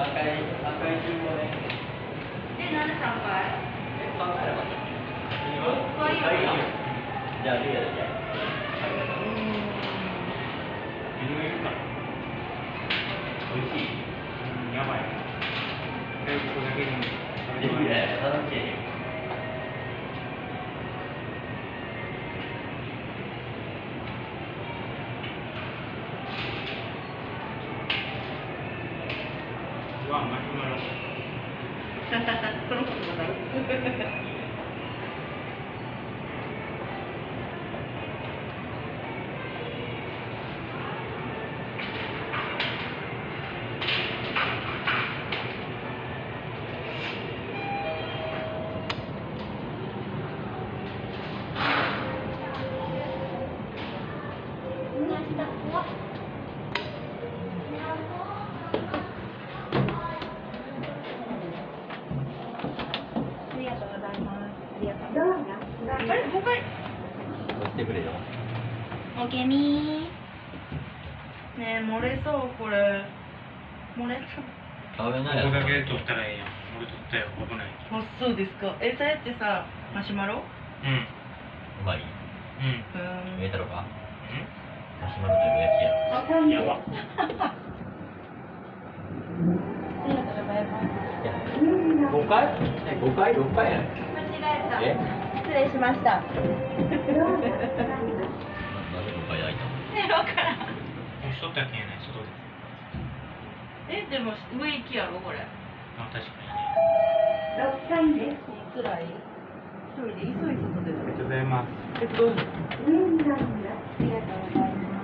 回中もね。え、なんで3回え、三回だかった。いいよ。いいよじゃあ、リアでじゃあ。自分いるか美味しい。やばいここだけでも食べてもいいね。楽しい。うわマシュマロそのことだろあ5回押してくれよ。おけみねえ漏れそうこれ。漏れた食べない。ここだけ取ったらいいよん。れ取ったよ。危ない。あそうですか。えそれってさマシュマロ？うん。うまい？うん。見えたろか？うん。マシュマロとよ焼きや。ろやば。5回 ?5 回 ?6 回や。ん間違えた。え？失礼しました。え、でえ、でも、上行きやろ、これ。いあ確かにね。くらい？一人で。急い外で。ありがとうございます。えっと、ありがとうございます。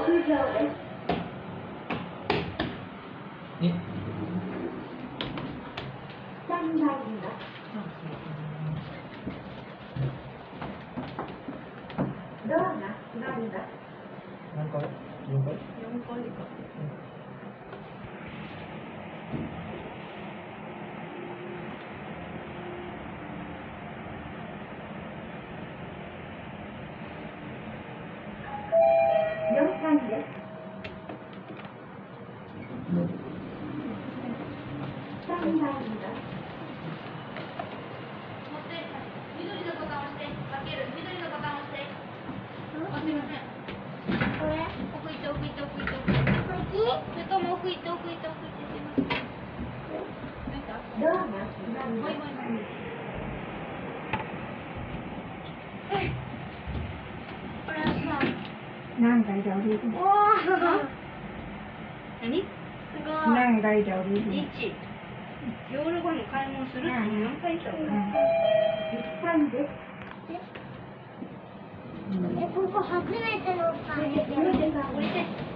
え？何回？四回？4回か。緑のボタンを押して、分ける。緑のボタンを押して。あ、すみません。これ奥行って奥行って奥行って奥行って。それとも奥行って奥行って奥行ってすいません。なんかもう今今。これはさ、何台で降りるおー。何？何？台で降りる一。夜ご飯買い物するって何回言ったのえ、ここ初めての感じで。